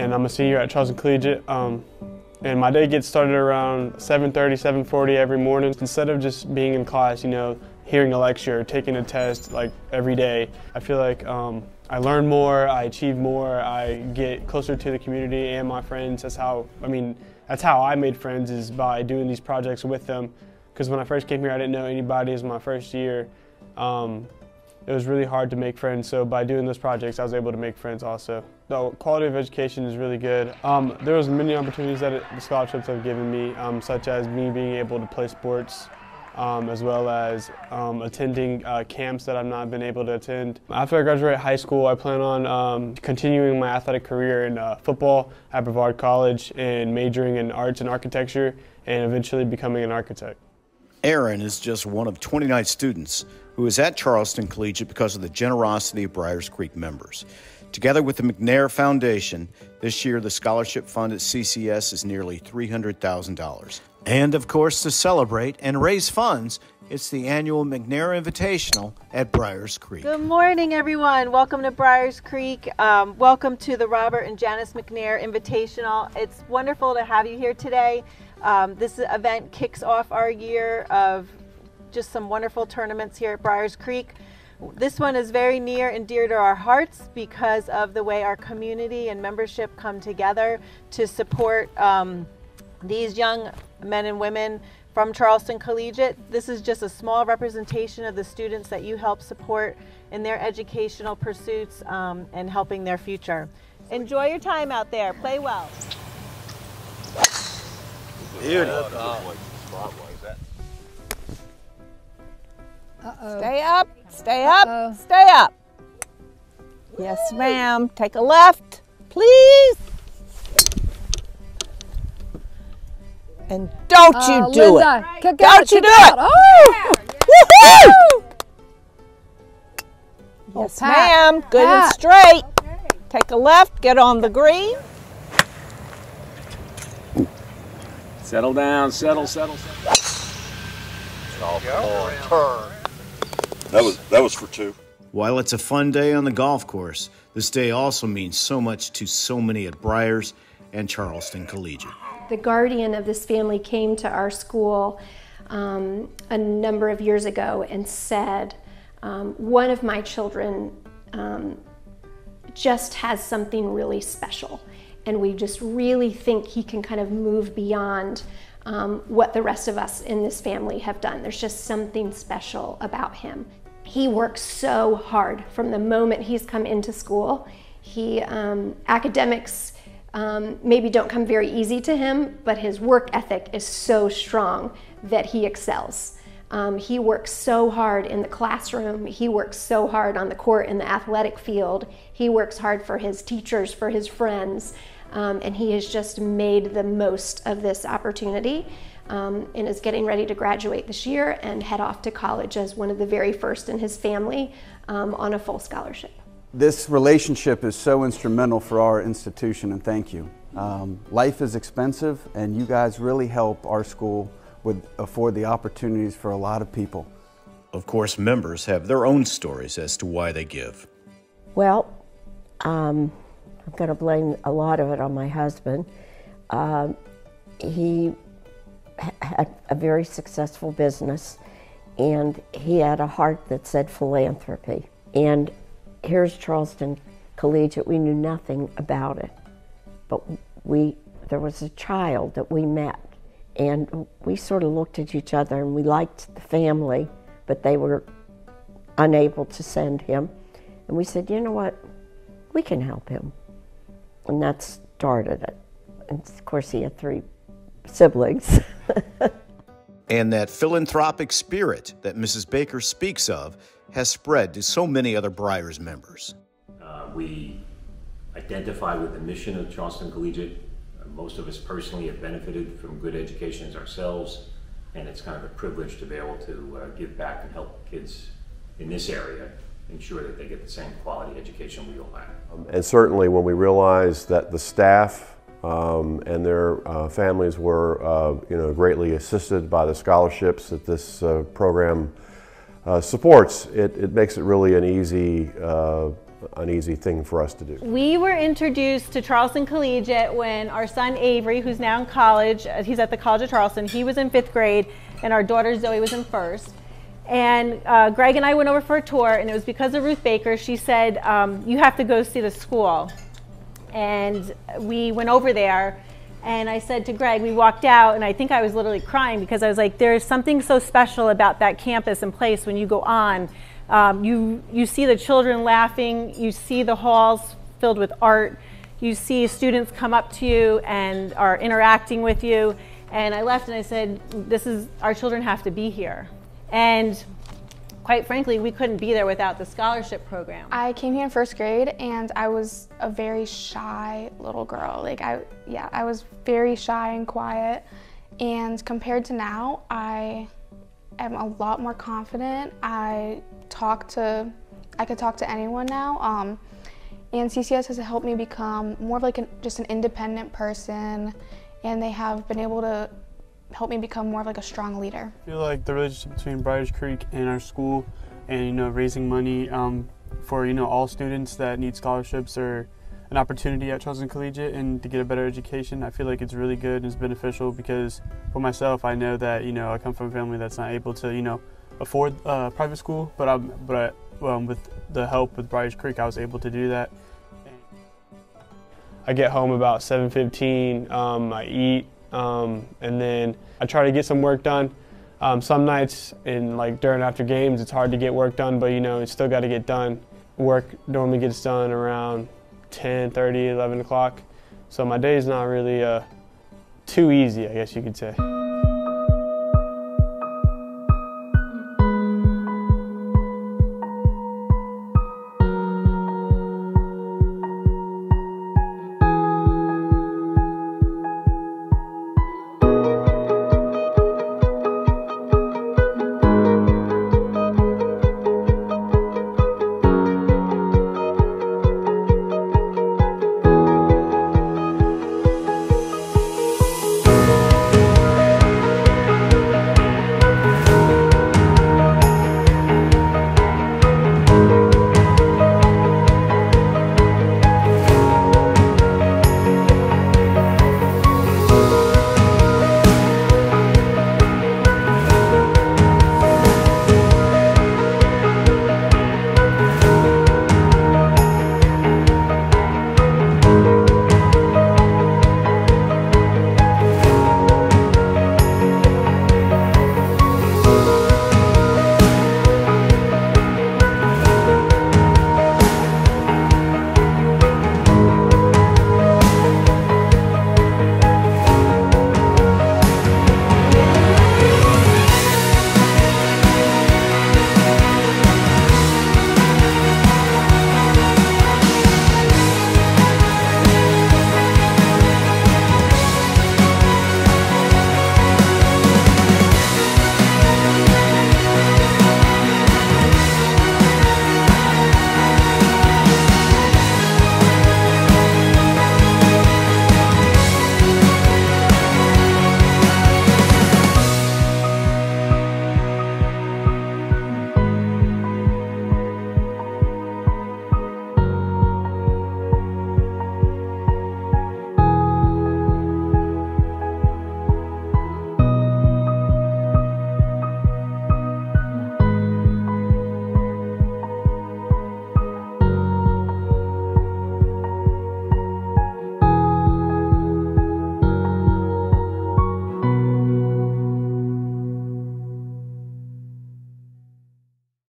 and I'm a senior at Charleston Collegiate. Um, and my day gets started around 7.30, 7.40 every morning. Instead of just being in class, you know, hearing a lecture, taking a test like every day, I feel like um, I learn more, I achieve more, I get closer to the community and my friends. That's how, I mean, that's how I made friends is by doing these projects with them. Because when I first came here, I didn't know anybody. It was my first year. Um, it was really hard to make friends. So by doing those projects, I was able to make friends also. The quality of education is really good. Um, there was many opportunities that the scholarships have given me, um, such as me being able to play sports, um, as well as um, attending uh, camps that I've not been able to attend. After I graduate high school, I plan on um, continuing my athletic career in uh, football at Brevard College and majoring in arts and architecture and eventually becoming an architect. Aaron is just one of 29 students who is at Charleston Collegiate because of the generosity of Briars Creek members. Together with the McNair Foundation, this year the scholarship fund at CCS is nearly $300,000. And of course, to celebrate and raise funds, it's the annual McNair Invitational at Briars Creek. Good morning, everyone. Welcome to Briars Creek. Um, welcome to the Robert and Janice McNair Invitational. It's wonderful to have you here today. Um, this event kicks off our year of just some wonderful tournaments here at Briars Creek. This one is very near and dear to our hearts because of the way our community and membership come together to support um, these young men and women from Charleston Collegiate. This is just a small representation of the students that you help support in their educational pursuits um, and helping their future. Enjoy your time out there. Play well. Beauty. Stay up, stay up, stay up. Yes, ma'am. Take a left, please. And don't you Uh, do Linda, it. kick Don't out, you kick do out. it. Oh! Woohoo! Oh, Yes, Pat, ma'am. Good and Pat. straight. Take a left, get on the green. Settle down, settle, settle, settle. That was that was for two. While it's a fun day on the golf course, this day also means so much to so many at Briars and Charleston Collegiate. The guardian of this family came to our school um, a number of years ago and said, um, One of my children um, just has something really special, and we just really think he can kind of move beyond um, what the rest of us in this family have done. There's just something special about him. He works so hard from the moment he's come into school. He um, academics um, maybe don't come very easy to him, but his work ethic is so strong that he excels. Um, he works so hard in the classroom. He works so hard on the court in the athletic field. He works hard for his teachers, for his friends, um, and he has just made the most of this opportunity um, and is getting ready to graduate this year and head off to college as one of the very first in his family um, on a full scholarship. This relationship is so instrumental for our institution, and thank you. Um, life is expensive, and you guys really help our school with afford the opportunities for a lot of people. Of course, members have their own stories as to why they give. Well, um, I'm going to blame a lot of it on my husband. Um, he ha- had a very successful business, and he had a heart that said philanthropy. And here's Charleston Collegiate. We knew nothing about it, but we there was a child that we met, and we sort of looked at each other and we liked the family, but they were unable to send him. And we said, you know what? We can help him. And that started it. And of course, he had three siblings. And that philanthropic spirit that Mrs. Baker speaks of has spread to so many other Briars members. Uh, we identify with the mission of Charleston Collegiate. Uh, most of us personally have benefited from good educations ourselves, and it's kind of a privilege to be able to uh, give back and help kids in this area ensure that they get the same quality education we all have. And certainly when we realize that the staff um, and their uh, families were, uh, you know, greatly assisted by the scholarships that this uh, program uh, supports, it, it makes it really an easy uh, an easy thing for us to do. We were introduced to Charleston Collegiate when our son Avery, who's now in college, uh, he's at the College of Charleston, he was in fifth grade, and our daughter Zoe was in first. And Greg and I went over for a tour, and it was because of Ruth Baker. She said, um, You have to go see the school. And we went over there, and I said to Greg, we walked out, and I think I was literally crying because I was like, There's something so special about that campus and place when you go on. Um, you, you see the children laughing, you see the halls filled with art, you see students come up to you and are interacting with you. And I left and I said, This is, our children have to be here. And quite frankly, we couldn't be there without the scholarship program. I came here in first grade and I was a very shy little girl. Like I, yeah, I was very shy and quiet. And compared to now, I am a lot more confident. I talk to, I could talk to anyone now. Um, and CCS has helped me become more of like an, just an independent person and they have been able to help me become more of like a strong leader. I feel like the relationship between Briars Creek and our school and you know raising money um, for you know all students that need scholarships or an opportunity at Charleston Collegiate and to get a better education. I feel like it's really good and it's beneficial because for myself, I know that you know I come from a family that's not able to you know afford uh, private school, but I'm but um, with the help with Briars Creek, I was able to do that. I get home about 7:15. Um, I eat, um, and then I try to get some work done. Um, some nights in like during after games, it's hard to get work done, but you know, it's still got to get done. Work normally gets done around 10, 30, 11 o'clock. So my day is not really uh, too easy, I guess you could say.